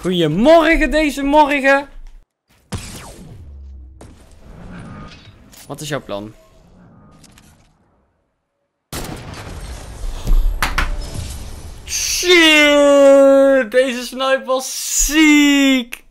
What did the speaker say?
Goedemorgen deze morgen. Wat is jouw plan? Shit, deze sniper was ziek.